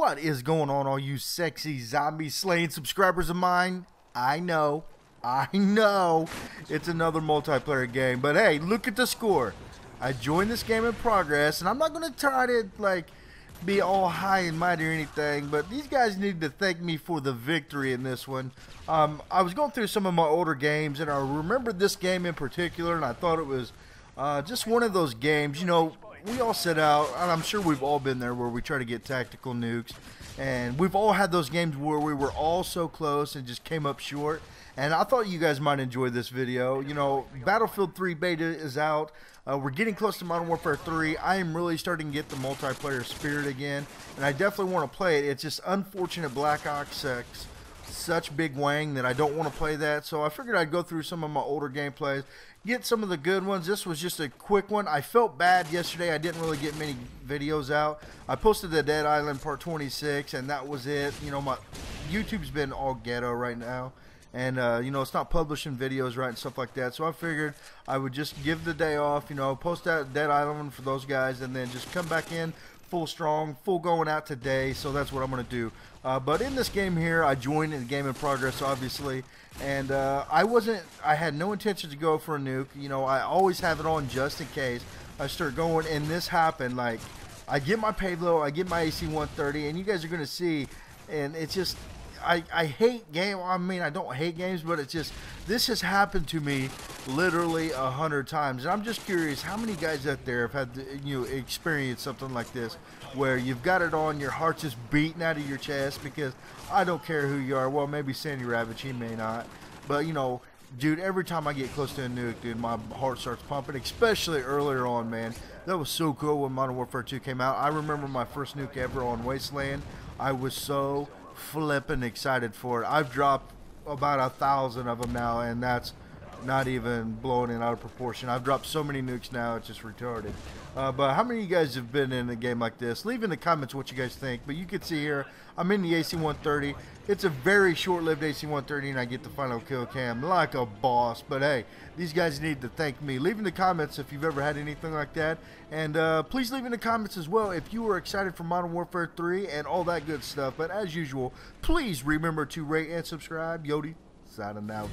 What is going on, all you sexy zombie slaying subscribers of mine? I know, I know, it's another multiplayer game, but hey, look at the score. I joined this game in progress, and I'm not going to try to, like, be all high and mighty or anything, but these guys need to thank me for the victory in this one. Um, I was going through some of my older games, and I remembered this game in particular, and I thought it was uh, just one of those games, you know, we all set out, and I'm sure we've all been there where we try to get tactical nukes, and we've all had those games where we were all so close and just came up short. And I thought you guys might enjoy this video. You know, Battlefield 3 beta is out. Uh, we're getting close to Modern Warfare 3. I am really starting to get the multiplayer spirit again, and I definitely want to play it. It's just unfortunate Black Ops 6 such big wang that I don't want to play that. So I figured I'd go through some of my older gameplays, get some of the good ones. This was just a quick one. I felt bad yesterday. I didn't really get many videos out. I posted the Dead Island Part 26, and that was it. You know, my YouTube's been all ghetto right now. And, uh, you know, it's not publishing videos right and stuff like that. So I figured I would just give the day off, you know, post that Dead Island for those guys, and then just come back in full strong, full going out today, so that's what I'm going to do. Uh, but in this game here, I joined in the game in progress, obviously, and uh, I wasn't, I had no intention to go for a nuke. You know, I always have it on just in case I start going, and this happened. Like, I get my payload, I get my AC-130, and you guys are going to see, and it's just, I, I hate game. I mean, I don't hate games, but it's just this has happened to me literally a hundred times, and I'm just curious how many guys out there have had you know experience something like this, where you've got it on, your heart's just beating out of your chest because I don't care who you are. Well, maybe Sandy Ravage, he may not, but you know. Dude, every time I get close to a nuke, dude, my heart starts pumping, especially earlier on, man. That was so cool when Modern Warfare 2 came out. I remember my first nuke ever on Wasteland. I was so flipping excited for it. I've dropped about a thousand of them now, and that's not even blowing it out of proportion. I've dropped so many nukes now, it's just retarded. Uh, but how many of you guys have been in a game like this? Leave in the comments what you guys think. But you can see here, I'm in the AC-130. It's a very short-lived AC-130, and I get the final kill cam like a boss. But hey, these guys need to thank me. Leave in the comments if you've ever had anything like that. And uh, please leave in the comments as well if you are excited for Modern Warfare 3 and all that good stuff. But as usual, please remember to rate and subscribe. Yodi, signing out.